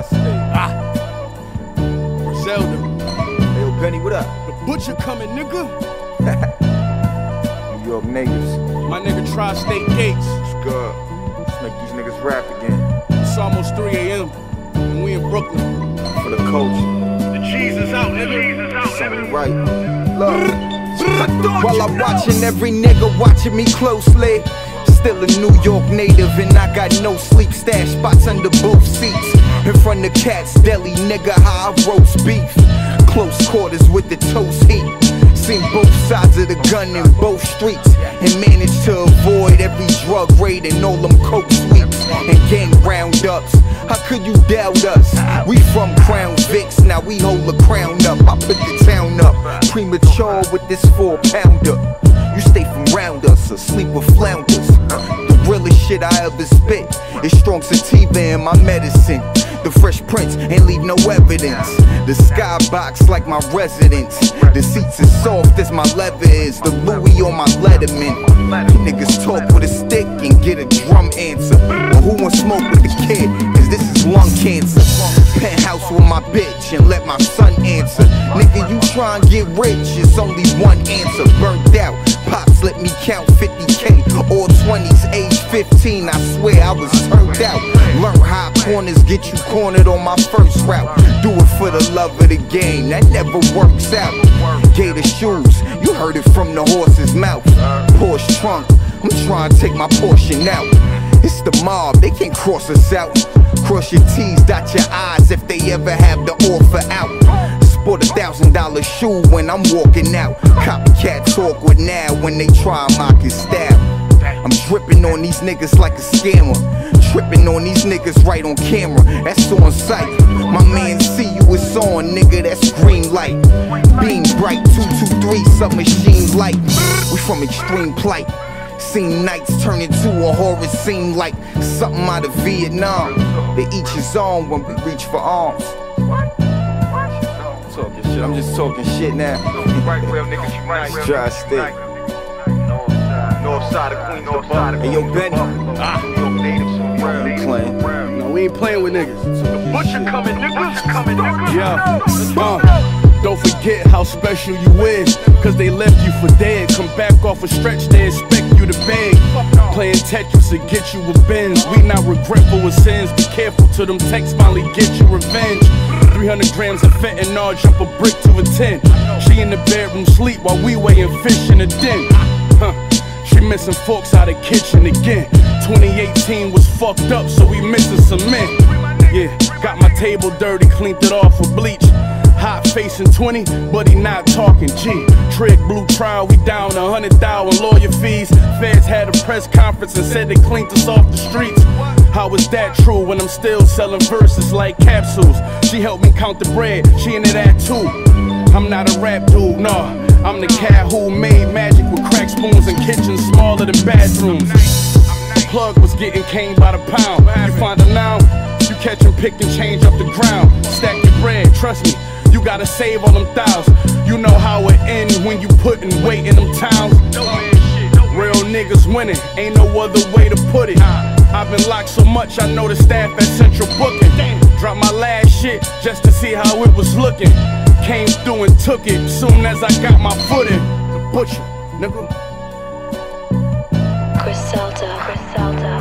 Tri-State. Ah. Griselda. Hey, yo, Benny, what up? The butcher coming, nigga. New York natives. My nigga Tri-State Gates. It's good. Let's make these niggas rap again. It's almost 3 a.m. and we in Brooklyn. For the culture. The cheese is out, nigga. Something right. Love. While I'm watching every nigga watching me closely. Still a New York native and I got no sleep. Stash spots under both seats. In front of Katz's Deli, nigga, how I roast beef. Close quarters with the toast heat. Seen both sides of the gun in both streets. And managed to avoid every drug raid and all them coke sweeps. And gang roundups. How could you doubt us? We from Crown Vics, now we hold the crown up. I put the town up. Premature with this four pounder. You stay from round us or sleep with flounders. Uh, the realest shit I ever spit is strong sativa in my medicine. The fresh prints ain't leave no evidence. The skybox like my residence. The seats as soft as my leather is. The Louis on my Letterman. Niggas talk with a stick and get a drum answer. But who wants smoke with the kid? Cause this is lung cancer. Penthouse with my bitch and let my son answer. Nigga, you try and get rich, it's only one answer. Burnt out. 15. I swear I was turned out. Learn how corners get you cornered on my first route. Do it for the love of the game, that never works out. Gator shoes, you heard it from the horse's mouth. Porsche trunk, I'm trying to take my portion out. It's the mob, they can't cross us out. Cross your T's, dot your I's if they ever have the offer out. Sport a thousand dollar shoe when I'm walking out. Copycats awkward now when they try and mock his style. I'm dripping on these niggas like a scammer. Tripping on these niggas right on camera. That's on sight. My man see you, it's on, nigga. That's green light. Beam bright, 223, submachine light. We from extreme plight. Seen nights turn into a horror scene like something out of Vietnam. They each his own when we reach for arms. Talking shit, I'm just talking shit now. Right, real niggas unite. Tri-State. North side of Queens, north side of Hey, yo, Benny. Ah, New York natives. New York natives. Playing. No, we ain't playing with niggas. The butcher coming, niggas. coming, niggas. Yeah. Uh, don't forget how special you is. Cause they left you for dead. Come back off a stretch, they expect you to beg. Playing Tetris to get you a Benz. We not regretful with sins. Be careful till them texts finally get you revenge. 300 grams of fentanyl, jump a brick to a 10. She in the bedroom sleep while we weighing fish in the den. Huh. She missing forks out of kitchen again. 2018 was fucked up, so we missing cement. Yeah, got my table dirty, cleaned it off with bleach. Hot facing 20, but he not talking G. Trick blue trial, we down a hundred thousand lawyer fees. Feds had a press conference and said they cleaned us off the streets. How is that true when I'm still selling verses like capsules? She helped me count the bread, she into that too. I'm not a rap dude, no. I'm the cat who made magic with crack spoons and kitchens smaller than bedrooms. Plug was getting caned by the pound. You find her now, you catch him picking change up the ground. Stack your bread, trust me, you gotta save all them thousands. You know how it ends when you putting weight in them towns. Real niggas winning, ain't no other way to put it. I've been locked so much, I know the staff at Central Booking. Dropped my last shit just to see how it was looking. Came through and took it soon as I got my foot in. The butcher, nigga. Griselda, Griselda.